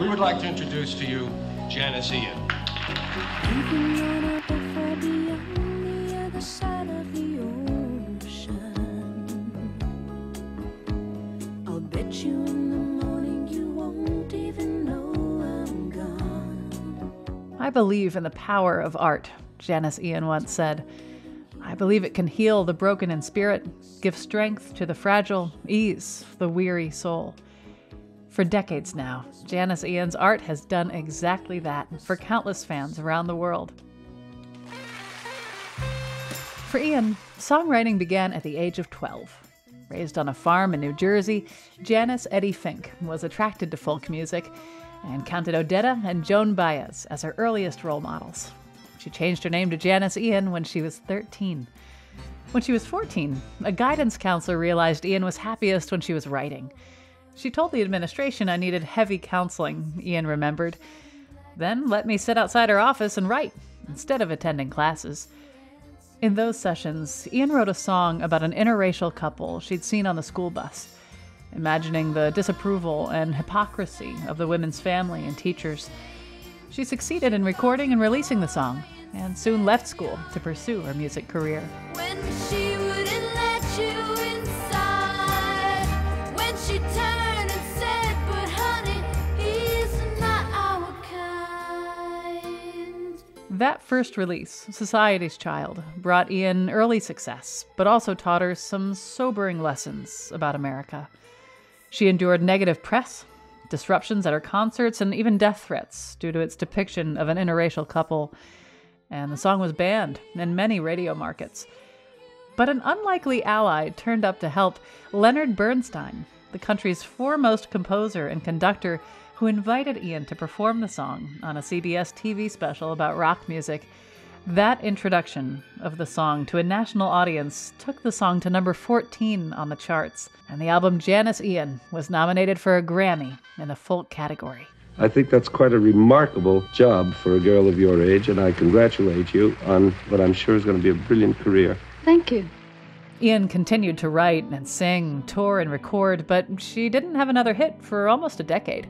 we would like to introduce to you Janis Ian. I believe in the power of art, Janis Ian once said. I believe it can heal the broken in spirit, give strength to the fragile, ease the weary soul. For decades now, Janis Ian's art has done exactly that for countless fans around the world. For Ian, songwriting began at the age of 12. Raised on a farm in New Jersey, Janis Eddy Fink was attracted to folk music and counted Odetta and Joan Baez as her earliest role models. She changed her name to Janis Ian when she was 13. When she was 14, a guidance counselor realized Ian was happiest when she was writing. She told the administration I needed heavy counseling, Ian remembered. Then let me sit outside her office and write, instead of attending classes. In those sessions, Ian wrote a song about an interracial couple she'd seen on the school bus imagining the disapproval and hypocrisy of the women's family and teachers. She succeeded in recording and releasing the song, and soon left school to pursue her music career. That first release, Society's Child, brought Ian early success, but also taught her some sobering lessons about America. She endured negative press, disruptions at her concerts, and even death threats due to its depiction of an interracial couple. And the song was banned in many radio markets. But an unlikely ally turned up to help Leonard Bernstein, the country's foremost composer and conductor, who invited Ian to perform the song on a CBS TV special about rock music that introduction of the song to a national audience took the song to number 14 on the charts, and the album Janis Ian was nominated for a Grammy in the folk category. I think that's quite a remarkable job for a girl of your age, and I congratulate you on what I'm sure is going to be a brilliant career. Thank you. Ian continued to write and sing, tour, and record, but she didn't have another hit for almost a decade.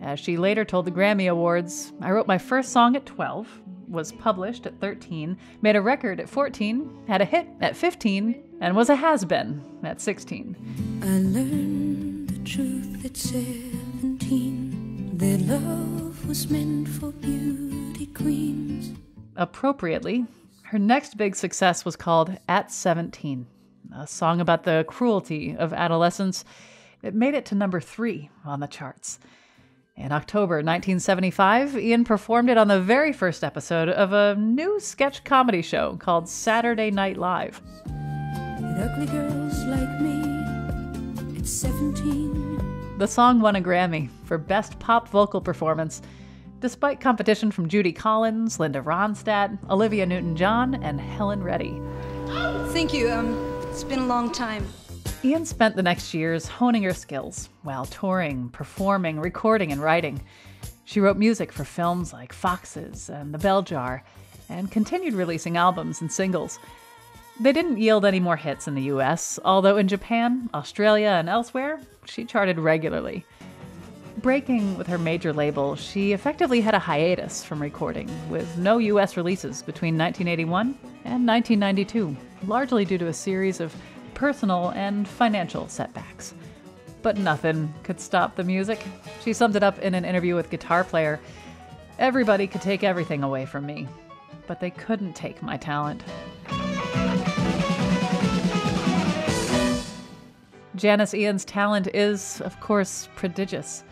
As she later told the Grammy Awards, I wrote my first song at 12, was published at 13, made a record at 14, had a hit at 15, and was a has been at 16. I learned the truth at 17 that love was meant for beauty queens. Appropriately, her next big success was called At 17, a song about the cruelty of adolescence. It made it to number three on the charts. In October 1975, Ian performed it on the very first episode of a new sketch comedy show called Saturday Night Live. Ugly girls like me at 17. The song won a Grammy for Best Pop Vocal Performance, despite competition from Judy Collins, Linda Ronstadt, Olivia Newton John, and Helen Reddy. Thank you. Um, it's been a long time. Ian spent the next years honing her skills while touring, performing, recording, and writing. She wrote music for films like Foxes and The Bell Jar, and continued releasing albums and singles. They didn't yield any more hits in the US, although in Japan, Australia, and elsewhere, she charted regularly. Breaking with her major label, she effectively had a hiatus from recording, with no US releases between 1981 and 1992, largely due to a series of personal and financial setbacks. But nothing could stop the music. She summed it up in an interview with Guitar Player Everybody could take everything away from me, but they couldn't take my talent. Janis Ian's talent is, of course, prodigious.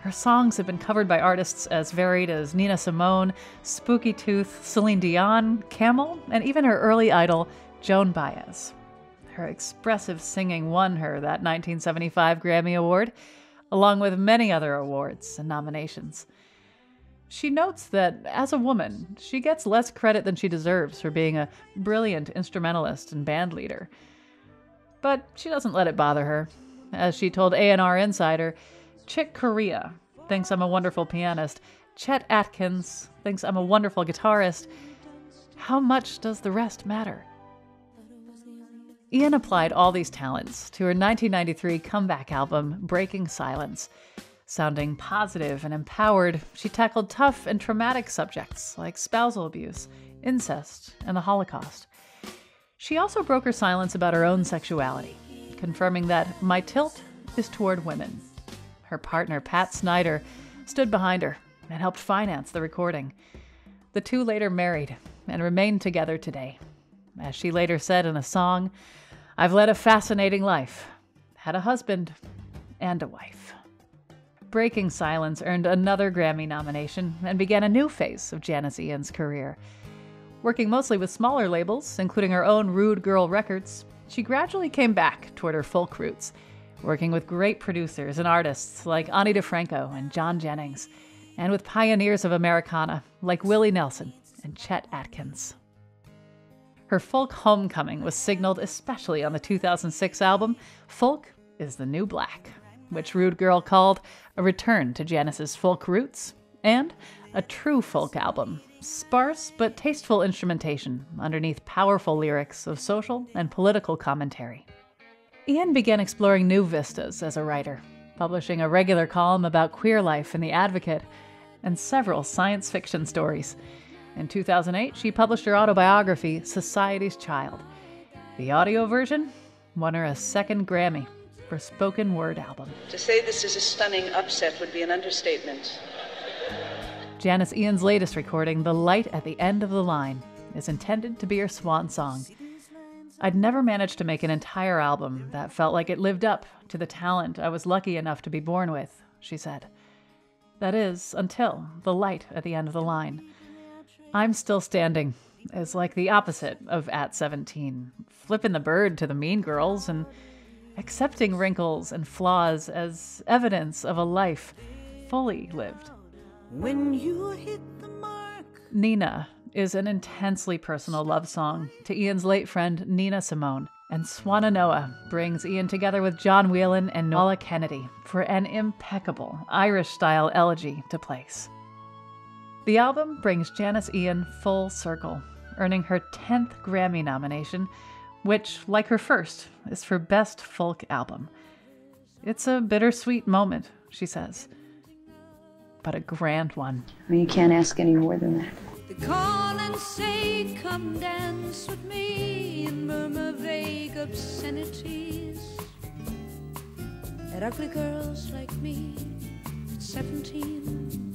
Her songs have been covered by artists as varied as Nina Simone, Spooky Tooth, Celine Dion, Camel, and even her early idol, Joan Baez. Her expressive singing won her that 1975 Grammy Award, along with many other awards and nominations. She notes that, as a woman, she gets less credit than she deserves for being a brilliant instrumentalist and band leader. But she doesn't let it bother her. As she told A&R Insider, Chick Corea thinks I'm a wonderful pianist. Chet Atkins thinks I'm a wonderful guitarist. How much does the rest matter? Ian applied all these talents to her 1993 comeback album, Breaking Silence. Sounding positive and empowered, she tackled tough and traumatic subjects like spousal abuse, incest, and the Holocaust. She also broke her silence about her own sexuality, confirming that my tilt is toward women. Her partner, Pat Snyder, stood behind her and helped finance the recording. The two later married and remain together today. As she later said in a song, I've led a fascinating life, had a husband and a wife. Breaking Silence earned another Grammy nomination and began a new phase of Janis Ian's career. Working mostly with smaller labels, including her own Rude Girl Records, she gradually came back toward her folk roots, working with great producers and artists like Ani DiFranco and John Jennings, and with pioneers of Americana like Willie Nelson and Chet Atkins. Her folk homecoming was signaled especially on the 2006 album Folk is the New Black which Rude Girl called a return to Janis's folk roots, and a true folk album, sparse but tasteful instrumentation underneath powerful lyrics of social and political commentary. Ian began exploring new vistas as a writer, publishing a regular column about queer life in The Advocate and several science fiction stories. In 2008, she published her autobiography, Society's Child. The audio version won her a second Grammy for spoken word album. To say this is a stunning upset would be an understatement. Janis Ian's latest recording, The Light at the End of the Line, is intended to be her swan song. I'd never managed to make an entire album that felt like it lived up to the talent I was lucky enough to be born with, she said. That is, until the light at the end of the line. I'm Still Standing is like the opposite of At 17, flipping the bird to the mean girls and accepting wrinkles and flaws as evidence of a life fully lived. When you hit the mark. Nina is an intensely personal love song to Ian's late friend Nina Simone, and Swannanoa brings Ian together with John Whelan and Nuala Kennedy for an impeccable Irish style elegy to place. The album brings Janis Ian full circle, earning her 10th Grammy nomination which, like her first, is for Best Folk Album. It's a bittersweet moment, she says, but a grand one. I mean, you can't ask any more than that. They call and say, Come dance with me, and murmur vague obscenities. At ugly girls like me, at 17